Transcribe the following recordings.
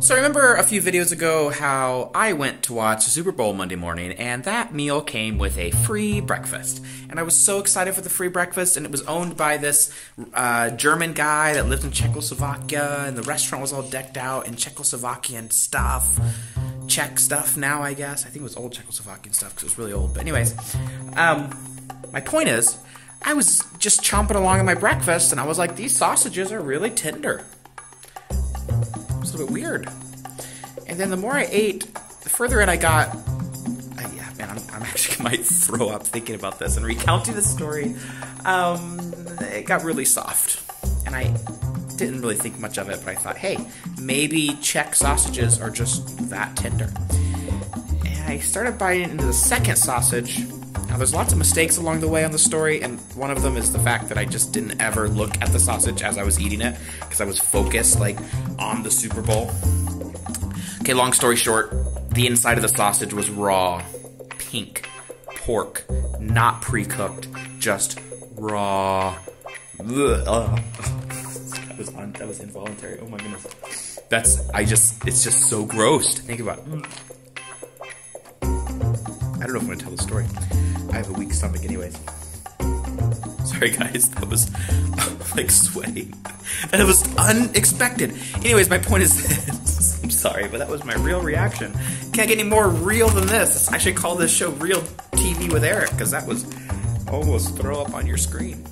So I remember a few videos ago how I went to watch the Super Bowl Monday morning, and that meal came with a free breakfast. And I was so excited for the free breakfast, and it was owned by this uh, German guy that lived in Czechoslovakia, and the restaurant was all decked out in Czechoslovakian stuff. Czech stuff now, I guess. I think it was old Czechoslovakian stuff because it was really old. But, anyways, um, my point is, I was just chomping along on my breakfast, and I was like, these sausages are really tender bit weird. And then the more I ate, the further in I got. I, yeah, man, I'm, I'm actually might throw up thinking about this and recounting the story. Um, it got really soft, and I didn't really think much of it. But I thought, hey, maybe Czech sausages are just that tender. And I started biting into the second sausage. Now, there's lots of mistakes along the way on the story, and one of them is the fact that I just didn't ever look at the sausage as I was eating it because I was focused, like, on the Super Bowl. Okay, long story short, the inside of the sausage was raw, pink, pork, not pre cooked, just raw. That was un- that was involuntary. Oh my goodness. That's I just it's just so gross to think about. It. I don't know if I'm gonna tell the story. I have a weak stomach, anyways. Sorry, guys. That was like sweating. That was unexpected. Anyways, my point is this. I'm sorry, but that was my real reaction. Can't get any more real than this. I should call this show Real TV with Eric because that was almost throw up on your screen.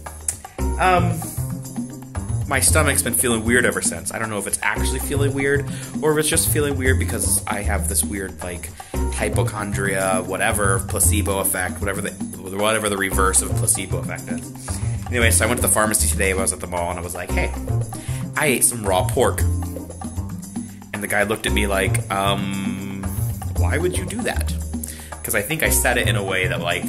Um, my stomach's been feeling weird ever since. I don't know if it's actually feeling weird or if it's just feeling weird because I have this weird like hypochondria, whatever placebo effect, whatever the whatever the reverse of placebo effect is. Anyway, so I went to the pharmacy today. I was at the mall and I was like, "Hey, I ate some raw pork," and the guy looked at me like, "Um, why would you do that?" Because I think I said it in a way that like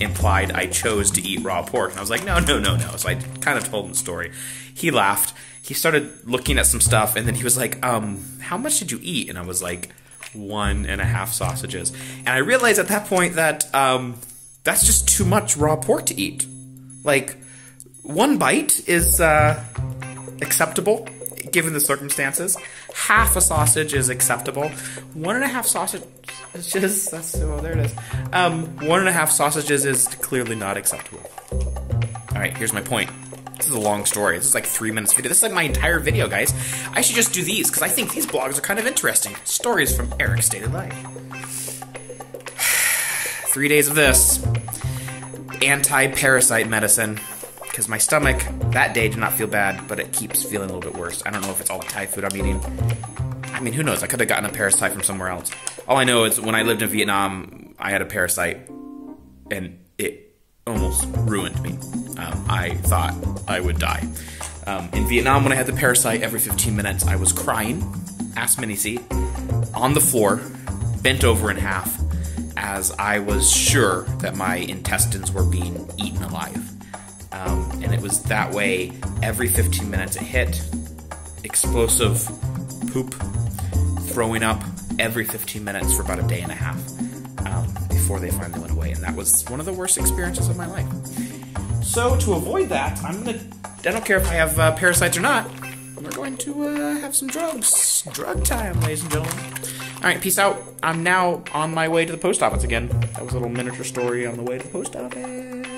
implied I chose to eat raw pork. And I was like, no, no, no, no. So I kind of told him the story. He laughed. He started looking at some stuff, and then he was like, um, how much did you eat? And I was like, one and a half sausages. And I realized at that point that um, that's just too much raw pork to eat. Like, one bite is uh, acceptable given the circumstances. Half a sausage is acceptable. One and a half sausages, that's, oh, there it is. Um, one and a half sausages is clearly not acceptable. All right, here's my point. This is a long story. This is like three minutes video. This is like my entire video, guys. I should just do these because I think these blogs are kind of interesting. Stories from Eric's Daily Life. Three days of this. Anti-parasite medicine because my stomach that day did not feel bad, but it keeps feeling a little bit worse. I don't know if it's all the Thai food I'm eating. I mean, who knows? I could have gotten a parasite from somewhere else. All I know is when I lived in Vietnam, I had a parasite, and it almost ruined me. Um, I thought I would die. Um, in Vietnam, when I had the parasite, every 15 minutes I was crying, ass mini seat, on the floor, bent over in half, as I was sure that my intestines were being eaten alive. Um, and it was that way every 15 minutes it hit. Explosive poop, throwing up every 15 minutes for about a day and a half um, before they finally went away. And that was one of the worst experiences of my life. So, to avoid that, I'm gonna. I don't care if I have uh, parasites or not. We're going to uh, have some drugs. Drug time, ladies and gentlemen. All right, peace out. I'm now on my way to the post office again. That was a little miniature story on the way to the post office.